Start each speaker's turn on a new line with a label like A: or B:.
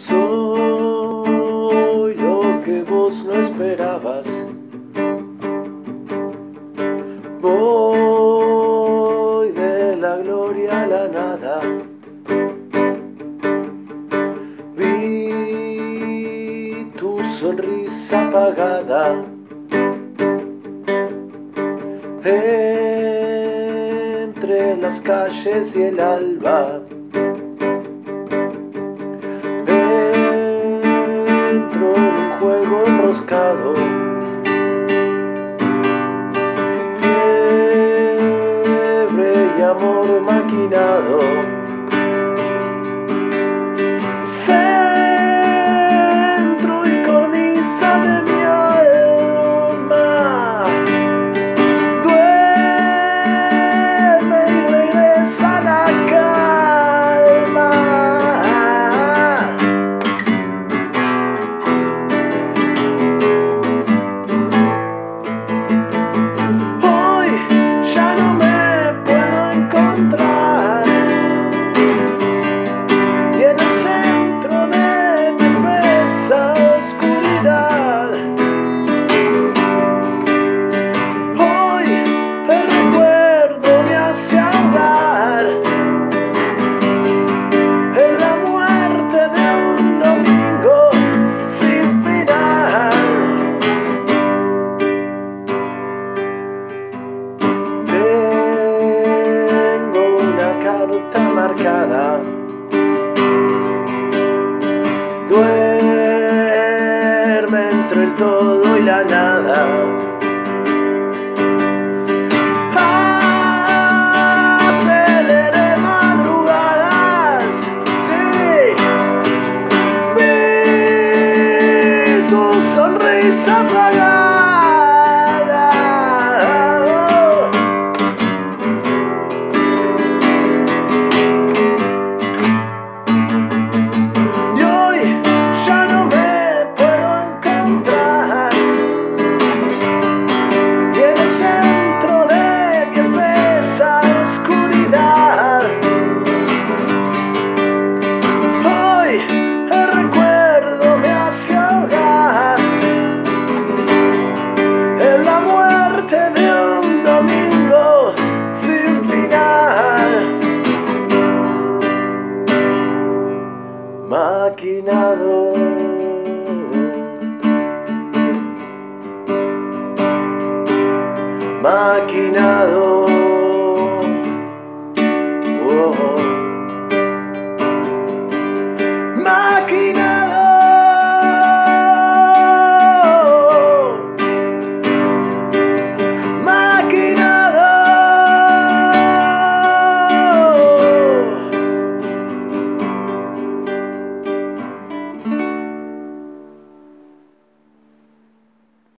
A: Soy lo que vos no esperabas. Voy de la gloria a la nada. Vi tu sonrisa apagada. Entre las calles y el alba. Enroscado. Fiebre y amor maquinado. Marcada. Duerme entre el todo y la nada. Aceleré madrugadas, sí. Vi tu sonrisa apagada. Maquinado. Maquinado.